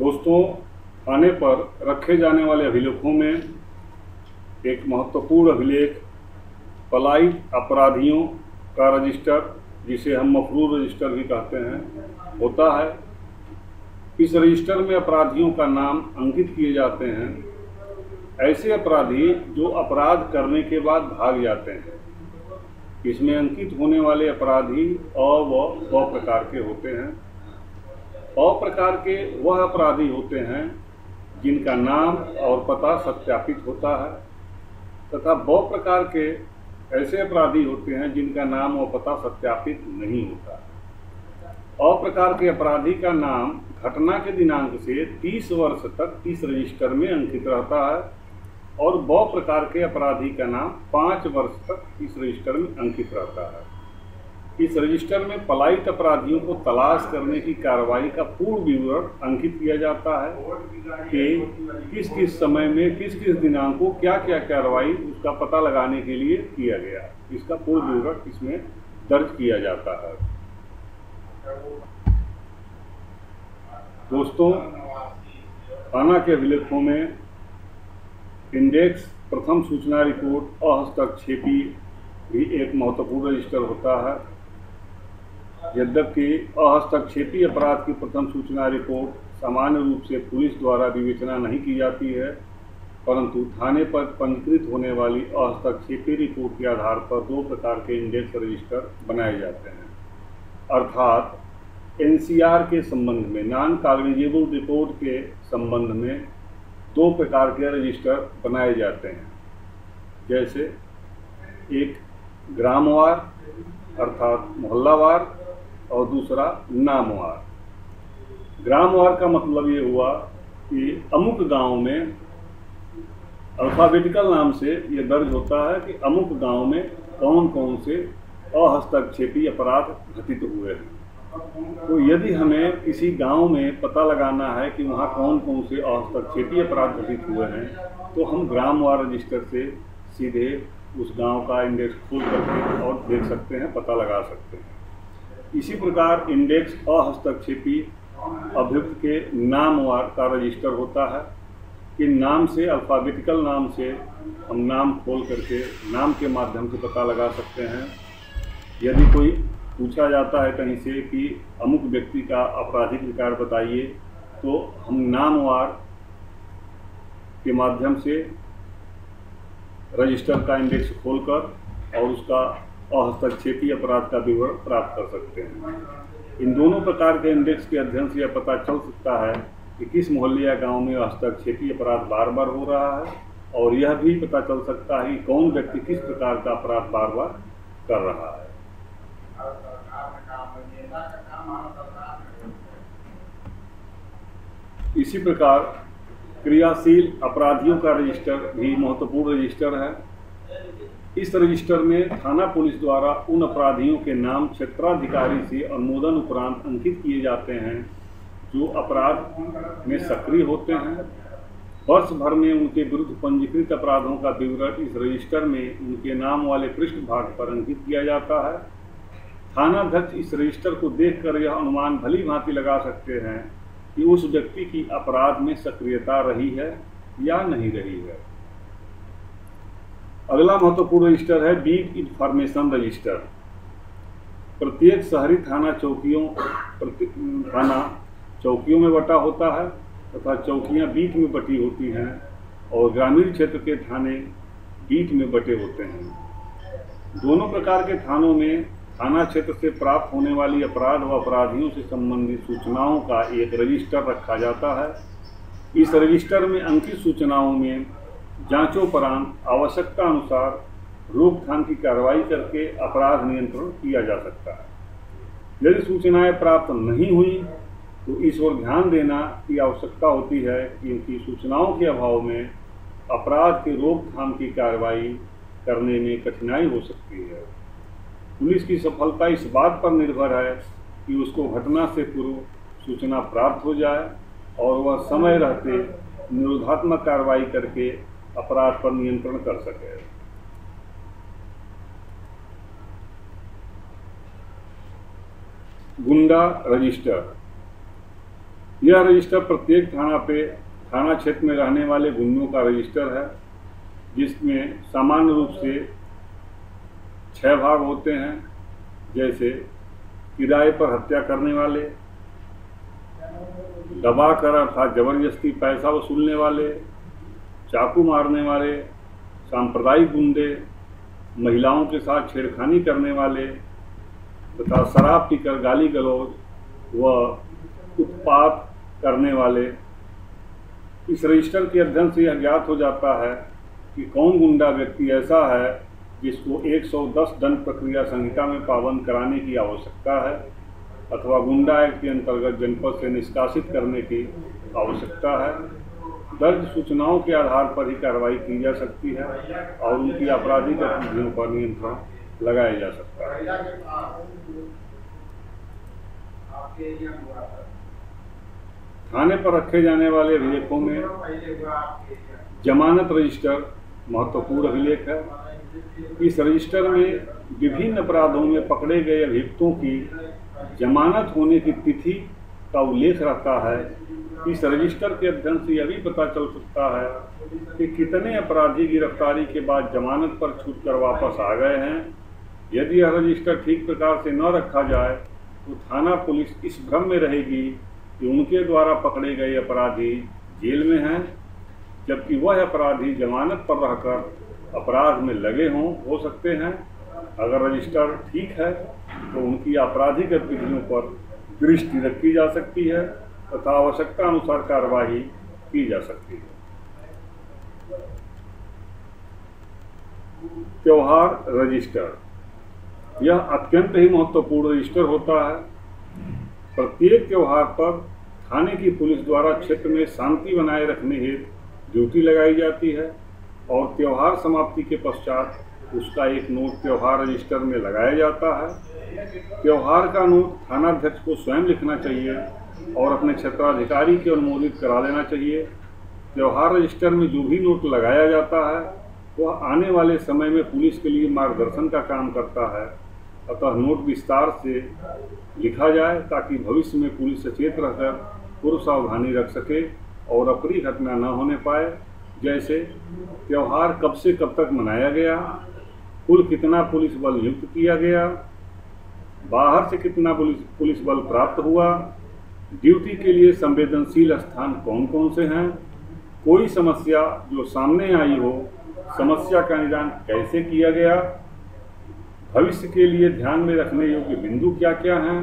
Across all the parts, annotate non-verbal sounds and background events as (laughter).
दोस्तों थाने पर रखे जाने वाले अभिलेखों में एक महत्वपूर्ण अभिलेख, पलायित अपराधियों का रजिस्टर, जिसे हम मफरूर रजिस्टर भी कहते हैं, होता है। इस रजिस्टर में अपराधियों का नाम अंकित किए जाते हैं। ऐसे अपराधी जो अपराध करने के बाद भाग जाते हैं। इसमें अंकित होने वाले अपराधी अ व प्रकार के होते हैं। अ प्रकार के वह अपराधी होते हैं, जिनका नाम और पता सत्यापित होता है, तथा ब प्रकार के ऐसे अपराधी होते हैं, जिनका नाम और पता सत्यापित नहीं होता। और प्रकार के अपराधी का नाम घटना के दिनांक से 30 वर्ष तक इस रजिस्टर में अंकित रहता है, और ब प्रकार के अपराधी का नाम पाँच वर्ष तक इस रजिस्टर में अंकित रहता है। इस रजिस्टर में पलायित अपराधियों को तलाश करने की कार्रवाई का पूर्ण विवरण अंकित किया जाता है कि किस किस समय में किस किस दिनांक को क्या क्या कार्रवाई उसका पता लगाने के लिए किया गया। इसका पूर्ण विवरण इसमें दर्ज किया जाता है। दोस्तों, थाना के अभिलेखों में इंडेक्स, प्रथम सूचना रिपोर्ट अहस्तक्षेपी भी एक महत्वपूर्ण रजिस्टर होता है। यद्यपि अहस्तक्षेपी अपराध की प्रथम सूचना रिपोर्ट सामान्य रूप से पुलिस द्वारा विवेचना नहीं की जाती है, परंतु थाने पर पंजीकृत होने वाली अहस्तक्षेपी रिपोर्ट के आधार पर दो प्रकार के इंडेक्स रजिस्टर बनाए जाते हैं। अर्थात, एनसीआर के संबंध में नॉन कॉग्निजेबल रिपोर्ट के संबंध में दो प्रकार के रजिस्टर बनाए जाते हैं। जैसे, एक ग्रामवार, अर्थात मोहल्लावार और दूसरा नामवार। ग्रामवार का मतलब ये हुआ कि अमुक गाँव में अल्फ़ाबेटिकल नाम से ये दर्ज होता है कि अमुक गाँव में कौन कौन से अहस्तक्षेपी अपराध घटित हुए हैं। तो यदि हमें किसी गाँव में पता लगाना है कि वहाँ कौन कौन से हस्तक्षेपी अपराध घटित हुए हैं तो हम ग्रामवार रजिस्टर से सीधे उस गाँव का इंडेक्स खोल करके और देख सकते हैं, पता लगा सकते हैं। इसी प्रकार इंडेक्स अहस्तक्षेपी अभियुक्त के नामवार का रजिस्टर होता है। कि नाम से, अल्फ़ाबेटिकल नाम से हम नाम खोल करके नाम के माध्यम से पता लगा सकते हैं। यदि कोई पूछा जाता है कहीं से कि अमुक व्यक्ति का आपराधिक रिकॉर्ड बताइए तो हम नामवार के माध्यम से रजिस्टर का इंडेक्स खोलकर और उसका अहस्तक्षेपी अपराध का विवरण प्राप्त कर सकते हैं। इन दोनों प्रकार के इंडेक्स के अध्ययन से यह पता चल सकता है कि किस मोहल्ले या गाँव में हस्तक्षेपी अपराध बार बार हो रहा है और यह भी पता चल सकता है कि कौन व्यक्ति किस प्रकार का अपराध बार बार कर रहा है। इसी प्रकार क्रियाशील अपराधियों का रजिस्टर भी महत्वपूर्ण रजिस्टर है। इस रजिस्टर में थाना पुलिस द्वारा उन अपराधियों के नाम क्षेत्राधिकारी से अनुमोदन उपरांत अंकित किए जाते हैं, जो अपराध में सक्रिय होते हैं। वर्ष भर में उनके विरुद्ध पंजीकृत अपराधों का विवरण इस रजिस्टर में उनके नाम वाले पृष्ठ भाग पर अंकित किया जाता है। थानाध्यक्ष इस रजिस्टर को देखकर यह अनुमान भली भांति लगा सकते हैं कि उस व्यक्ति की अपराध में सक्रियता रही है या नहीं रही है। अगला महत्वपूर्ण रजिस्टर है बीट इंफॉर्मेशन रजिस्टर। प्रत्येक शहरी थाना चौकियों थाना चौकियों में बटा होता है तथा चौकियाँ बीट में बटी होती हैं और ग्रामीण क्षेत्र के थाने बीट में बटे होते हैं। दोनों प्रकार के थानों में थाना क्षेत्र से प्राप्त होने वाली अपराध व अपराधियों से संबंधित सूचनाओं का एक रजिस्टर रखा जाता है। इस रजिस्टर में अंकित सूचनाओं में जांचोपरांत आवश्यकता अनुसार रोकथाम की कार्रवाई करके अपराध नियंत्रण किया जा सकता है। यदि सूचनाएँ प्राप्त नहीं हुई तो इस ओर ध्यान देना की आवश्यकता होती है कि इनकी सूचनाओं के अभाव में अपराध के रोकथाम की कार्रवाई करने में कठिनाई हो सकती है। पुलिस की सफलता इस बात पर निर्भर है कि उसको घटना से पूर्व सूचना प्राप्त हो जाए और वह समय रहते निरोधात्मक कार्रवाई करके अपराध पर नियंत्रण कर सके। गुंडा रजिस्टर। यह रजिस्टर प्रत्येक थाना पे, थाना क्षेत्र में रहने वाले गुंडों का रजिस्टर है, जिसमें सामान्य रूप से छह भाग होते हैं, जैसे किराए पर हत्या करने वाले दबा कर अर्थात ज़बरदस्ती पैसा वसूलने वाले चाकू मारने वाले, सांप्रदायिक गुंडे महिलाओं के साथ छेड़खानी करने वाले, तथा शराब पीकर गाली गलौज व उत्पात करने वाले। इस रजिस्टर के अध्ययन से यह ज्ञात हो जाता है कि कौन गुंडा व्यक्ति ऐसा है जिसको 110 दंड प्रक्रिया संहिता में पाबंद कराने की आवश्यकता है, अथवा गुंडा एक्ट के अंतर्गत जनपद से निष्कासित करने की आवश्यकता है। दर्ज सूचनाओं के आधार पर ही कार्रवाई की जा सकती है और उनकी आपराधिक गतिविधियों पर नियंत्रण लगाया जा सकता है। थाने पर रखे जाने वाले अभिलेखों में जमानत रजिस्टर महत्वपूर्ण अभिलेख है। इस रजिस्टर में विभिन्न अपराधों में पकड़े गए अभियुक्तों की जमानत होने की तिथि का उल्लेख रहता है इस रजिस्टर के अध्ययन से यह भी पता चल सकता है कि कितने अपराधी गिरफ्तारी के बाद जमानत पर छूट कर वापस आ गए हैं। यदि यह रजिस्टर ठीक प्रकार से न रखा जाए तो थाना पुलिस इस भ्रम में रहेगी कि उनके द्वारा पकड़े गए अपराधी जेल में हैं, जबकि वह अपराधी जमानत पर रहकर अपराध में लगे हों, हो सकते हैं। अगर रजिस्टर ठीक है तो उनकी आपराधिक गतिविधियों पर दृष्टि रखी जा सकती है, तथा आवश्यकता अनुसार कार्यवाही की जा सकती है। त्यौहार रजिस्टर। यह अत्यंत ही महत्वपूर्ण रजिस्टर होता है। प्रत्येक त्यौहार पर थाने की पुलिस द्वारा क्षेत्र में शांति बनाए रखने हेतु ड्यूटी लगाई जाती है और त्यौहार समाप्ति के पश्चात उसका एक नोट त्यौहार रजिस्टर में लगाया जाता है। त्यौहार का नोट थानाध्यक्ष को स्वयं लिखना चाहिए और अपने क्षेत्राधिकारी के अनुमोदित करा लेना चाहिए। त्यौहार रजिस्टर में जो भी नोट लगाया जाता है, वह आने वाले समय में पुलिस के लिए मार्गदर्शन का काम करता है। अतः नोट विस्तार से लिखा जाए ताकि भविष्य में पुलिस सचेत रहकर पूर्व सावधानी रख सके और अप्रिय घटना न होने पाए। जैसे, त्यौहार कब से कब तक मनाया गया कुल कितना पुलिस बल नियुक्त किया गया? बाहर से कितना पुलिस पुलिस बल प्राप्त हुआ? ड्यूटी के लिए संवेदनशील स्थान कौन कौन से हैं? कोई समस्या जो सामने आई हो, समस्या का निदान कैसे किया गया? भविष्य के लिए ध्यान में रखने योग्य बिंदु क्या क्या हैं?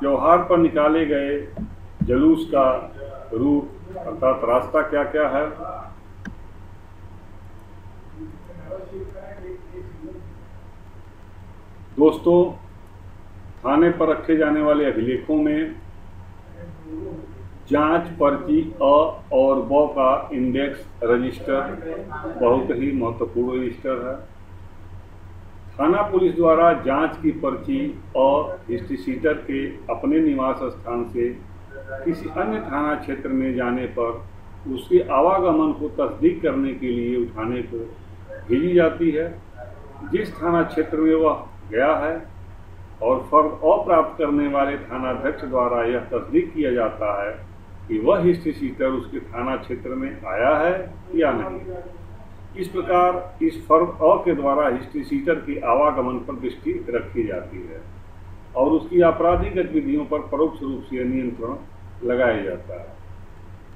त्यौहार पर निकाले गए जलूस का रूप अर्थात रास्ता क्या क्या है? दोस्तों, थाने पर रखे जाने वाले अभिलेखों में जाँच पर्ची अ और ब का इंडेक्स रजिस्टर बहुत ही महत्वपूर्ण रजिस्टर है। थाना पुलिस द्वारा जाँच की पर्ची और हिस्ट्री सीटर के अपने निवास स्थान से किसी अन्य थाना क्षेत्र में जाने पर उसके आवागमन को तस्दीक करने के लिए उठाने को भेजी जाती है। जिस थाना क्षेत्र में वह गया है और फर्द अप्राप्त करने वाले थानाध्यक्ष द्वारा यह तस्दीक किया जाता है कि वह हिस्ट्री सीटर उसके थाना क्षेत्र में आया है या नहीं। इस प्रकार इस फर्म अ के द्वारा हिस्ट्री सीटर की आवागमन पर दृष्टि रखी जाती है और उसकी आपराधिक गतिविधियों पर परोक्ष रूप से नियंत्रण लगाया जाता है।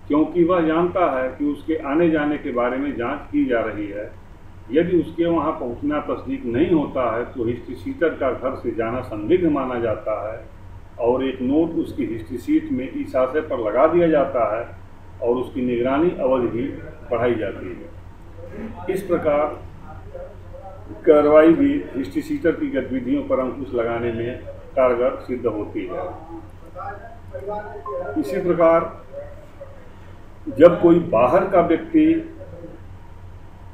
क्योंकि वह जानता है कि उसके आने जाने के बारे में जाँच की जा रही है यदि उसके वहाँ पहुँचना तस्दीक नहीं होता है तो हिस्ट्री सीटर का घर से जाना संदिग्ध माना जाता है और एक नोट उसकी हिस्ट्री सीट में इस आशय पर लगा दिया जाता है और उसकी निगरानी अवधि भी बढ़ाई जाती है। इस प्रकार कार्रवाई भी हिस्ट्री सीटर की गतिविधियों पर अंकुश लगाने में कारगर सिद्ध होती है। इसी प्रकार जब कोई बाहर का व्यक्ति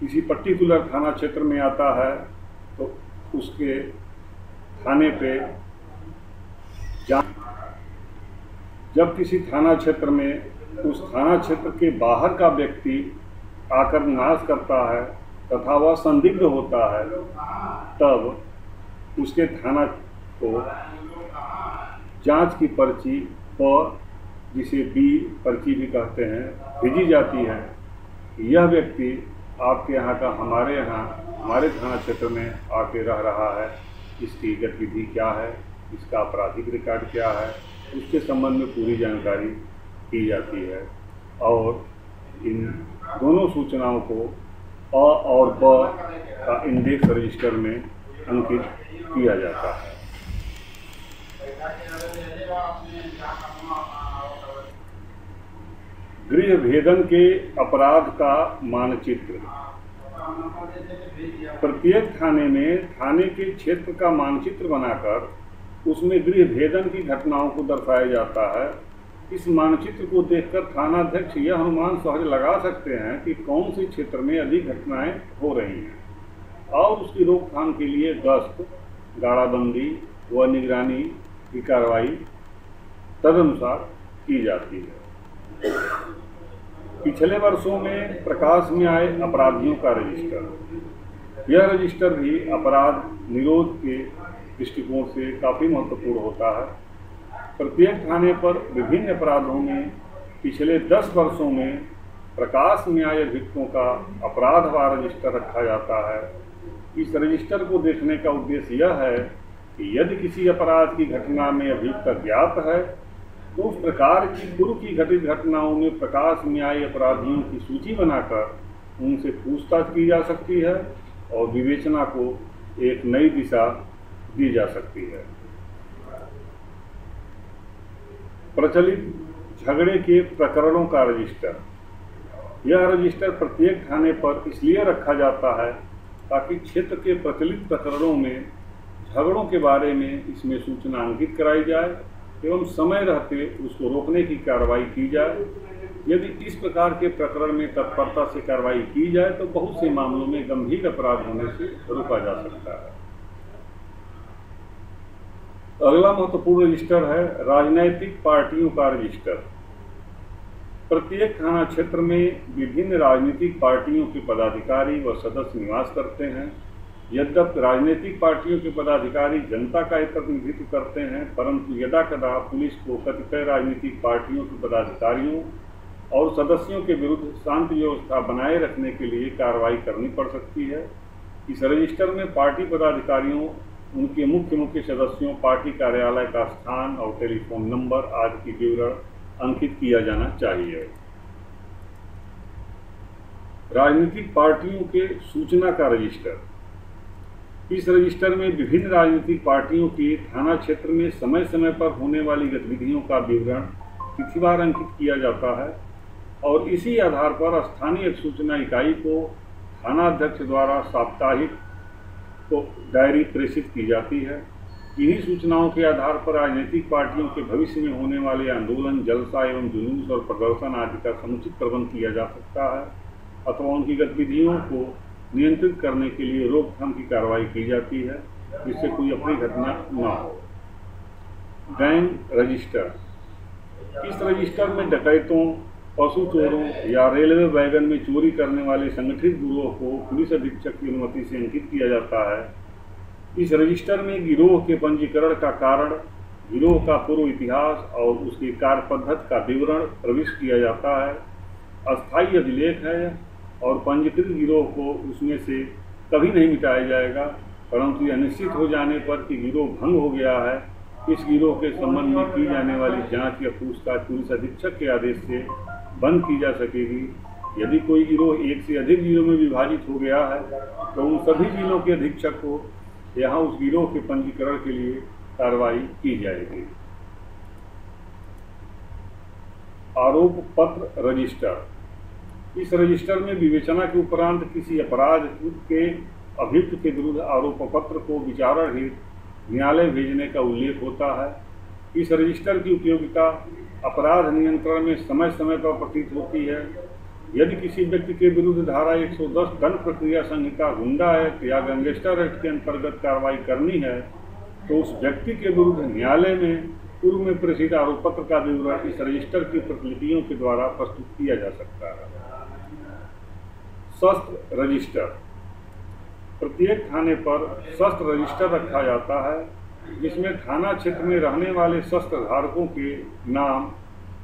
किसी पर्टिकुलर थाना क्षेत्र में आता है तो उसके थाने पे जब किसी थाना क्षेत्र में, उस थाना क्षेत्र के बाहर का व्यक्ति आकर नाश करता है, तथा वह संदिग्ध होता है, तब उसके थाना को जाँच की पर्ची और जिसे बी पर्ची भी कहते हैं, भेजी जाती है। यह व्यक्ति आपके यहाँ का हमारे यहाँ, हमारे थाना क्षेत्र में आके रह रहा है। इसकी गतिविधि क्या है? इसका आपराधिक रिकॉर्ड क्या है? उसके संबंध में पूरी जानकारी की जाती है। और इन दोनों सूचनाओं को अ और ब का इंडेक्स रजिस्टर में अंकित किया जाता है। गृह भेदन के अपराध का मानचित्र। प्रत्येक थाने में थाने के क्षेत्र का मानचित्र बनाकर उसमें गृह भेदन की घटनाओं को दर्शाया जाता है। इस मानचित्र को देखकर थानाध्यक्ष यह अनुमान सहज लगा सकते हैं कि कौन से क्षेत्र में अधिक घटनाएँ हो रही हैं। और उसकी रोकथाम के लिए गश्त गाड़ाबंदी व निगरानी की कार्रवाई तदनुसार की जाती है। पिछले वर्षों में प्रकाश में आए अपराधियों का रजिस्टर। यह रजिस्टर भी अपराध निरोध के दृष्टिकोण से काफ़ी महत्वपूर्ण होता है। प्रत्येक थाने पर विभिन्न अपराधों में पिछले दस वर्षों में प्रकाश में आए अभियुक्तों का अपराधवार रजिस्टर रखा जाता है। इस रजिस्टर को देखने का उद्देश्य यह है कि यदि किसी अपराध की घटना में अभियुक्त ज्ञात है तो उस प्रकार की पूर्व की घटित घटनाओं में प्रकाश में आए अपराधियों की सूची बनाकर उनसे पूछताछ की जा सकती है और विवेचना को एक नई दिशा दी जा सकती है। प्रचलित झगड़े के प्रकरणों का रजिस्टर। यह रजिस्टर प्रत्येक थाने पर इसलिए रखा जाता है ताकि क्षेत्र के प्रचलित प्रकरणों में झगड़ों के बारे में इसमें सूचना अंकित कराई जाए। एवं समय रहते उसको रोकने की कार्रवाई की जाए। यदि इस प्रकार के प्रकरण में तत्परता से कार्रवाई की जाए तो बहुत से मामलों में गंभीर अपराध होने से रोका जा सकता है। अगला महत्वपूर्ण रजिस्टर है राजनैतिक पार्टियों का रजिस्टर। प्रत्येक थाना क्षेत्र में विभिन्न राजनीतिक पार्टियों के पदाधिकारी व सदस्य निवास करते हैं। यद्यपि राजनीतिक पार्टियों के पदाधिकारी जनता का एक प्रतिनिधित्व करते हैं, परंतु यदा कदा पुलिस को कतिपय राजनीतिक पार्टियों के पदाधिकारियों और सदस्यों के विरुद्ध शांति व्यवस्था बनाए रखने के लिए कार्रवाई करनी पड़ सकती है। इस रजिस्टर में पार्टी पदाधिकारियों, उनके मुख्य मुख्य सदस्यों, पार्टी कार्यालय का स्थान और टेलीफोन नंबर आदि की विवरण अंकित किया जाना चाहिए। राजनीतिक पार्टियों के सूचना का रजिस्टर। इस रजिस्टर में विभिन्न राजनीतिक पार्टियों के थाना क्षेत्र में समय समय पर होने वाली गतिविधियों का विवरण तिथिवार अंकित किया जाता है और इसी आधार पर स्थानीय सूचना इकाई को थानाध्यक्ष द्वारा साप्ताहिक को डायरी प्रेषित की जाती है। इन्हीं सूचनाओं के आधार पर राजनीतिक पार्टियों के भविष्य में होने वाले आंदोलन, जलसा एवं जुलूस और प्रदर्शन आदि का समुचित प्रबंध किया जा सकता है। अथवा उनकी गतिविधियों को नियंत्रित करने के लिए रोकथाम की कार्रवाई की जाती है, जिससे कोई अपनी घटना न हो। गैंग रजिस्टर इस रजिस्टर में डकैतों, पशु चोरों या रेलवे वैगन में चोरी करने वाले संगठित गिरोह को पुलिस अधीक्षक की अनुमति से अंकित किया जाता है। इस रजिस्टर में गिरोह के पंजीकरण का कारण, गिरोह का पूर्व इतिहास और उसकी कार्य पद्धति का विवरण प्रविष्ट किया जाता है। अस्थायी अभिलेख है और पंजीकृत गिरोह को उसमें से कभी नहीं मिटाया जाएगा, परंतु यह निश्चित हो जाने पर कि गिरोह भंग हो गया है। इस गिरोह के संबंध में की जाने वाली जाँच या पूछताछ पुलिस अधीक्षक के आदेश से बंद की जा सकेगी। यदि कोई गिरोह एक से अधिक जिलों में विभाजित हो गया है तो उन सभी जिलों के अधीक्षक को यहाँ उस गिरोह के पंजीकरण के लिए कार्रवाई की जाएगी। आरोप पत्र रजिस्टर इस रजिस्टर में विवेचना के उपरांत किसी अपराध के अभियुक्त के विरुद्ध आरोप पत्र को विचारण न्यायालय भेजने का उल्लेख होता है। इस रजिस्टर की उपयोगिता अपराध नियंत्रण में समय समय पर प्रतीत होती है। यदि किसी व्यक्ति के विरुद्ध धारा 110 दंड प्रक्रिया संहिता गुंडा एक्ट या गैंगस्टर एक्ट के अंतर्गत कार्रवाई करनी है तो उस व्यक्ति के विरुद्ध न्यायालय में पूर्व में प्रेषित आरोप पत्र का विवरण इस रजिस्टर की प्रतिलिपियों के द्वारा प्रस्तुत किया जा सकता है। शस्त्र रजिस्टर। प्रत्येक थाने पर शस्त्र रजिस्टर रखा जाता है, जिसमें थाना क्षेत्र में रहने वाले शस्त्र धारकों के नाम,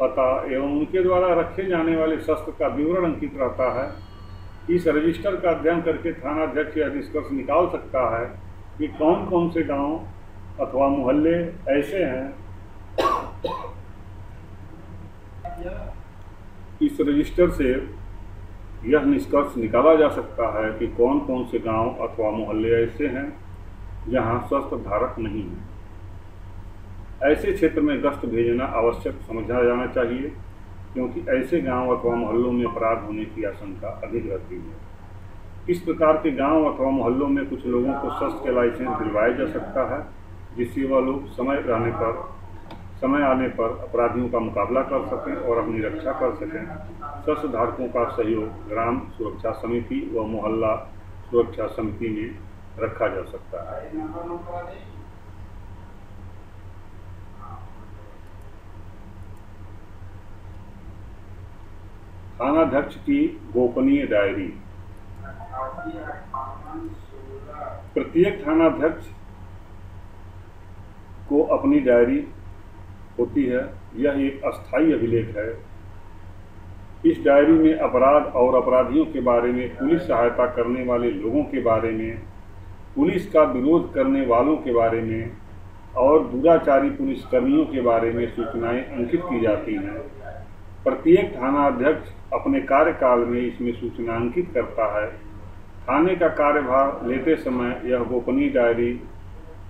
पता एवं उनके द्वारा रखे जाने वाले शस्त्र का विवरण अंकित रहता है। इस रजिस्टर का अध्ययन करके थानाध्यक्ष यह निष्कर्ष निकाल सकता है कि कौन कौन से गाँव अथवा मोहल्ले ऐसे हैं (coughs) इस रजिस्टर से यह निष्कर्ष निकाला जा सकता है कि कौन कौन से गाँव अथवा मोहल्ले ऐसे हैं जहाँ स्वस्थ धारक नहीं है। ऐसे क्षेत्र में गश्त भेजना आवश्यक समझा जाना चाहिए, क्योंकि ऐसे गाँव अथवा मोहल्लों में अपराध होने की आशंका अधिक रहती है। इस प्रकार के गाँव अथवा मोहल्लों में कुछ लोगों को शस्त्र के लाइसेंस दिलवाया जा सकता है, जिससे वह लोग समय रहने पर समय आने पर अपराधियों का मुकाबला कर सकें और अपनी रक्षा कर सकें। शस्त्र धारकों का सहयोग, ग्राम सुरक्षा समिति व मोहल्ला सुरक्षा समिति में रखा जा सकता है। थानाध्यक्ष की गोपनीय डायरी। प्रत्येक थानाध्यक्ष को अपनी डायरी होती है, यह एक अस्थाई अभिलेख है। इस डायरी में अपराध और अपराधियों के बारे में, पुलिस सहायता करने वाले लोगों के बारे में, पुलिस का विरोध करने वालों के बारे में और दुराचारी पुलिसकर्मियों के बारे में सूचनाएँ अंकित की जाती हैं। प्रत्येक थाना अध्यक्ष अपने कार्यकाल में इसमें सूचना अंकित करता है। थाने का कार्यभार लेते समय यह गोपनीय डायरी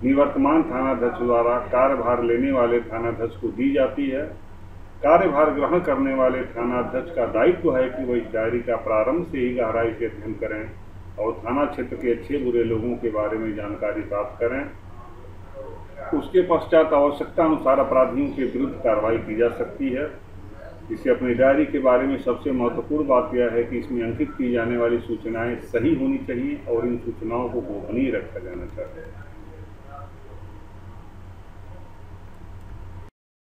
निवर्तमान थानाध्यक्ष द्वारा कार्यभार लेने वाले थानाध्यक्ष को दी जाती है। कार्यभार ग्रहण करने वाले थानाध्यक्ष का दायित्व है कि वह इस डायरी का प्रारंभ से ही गहराई से अध्ययन करें और थाना क्षेत्र के अच्छे बुरे लोगों के बारे में जानकारी प्राप्त करें। उसके पश्चात आवश्यकता अनुसार अपराधियों के विरुद्ध कार्रवाई की जा सकती है। इसे अपनी डायरी के बारे में सबसे महत्वपूर्ण बात यह है कि इसमें अंकित की जाने वाली सूचनाएँ सही होनी चाहिए और इन सूचनाओं को गोपनीय रखा जाना चाहिए।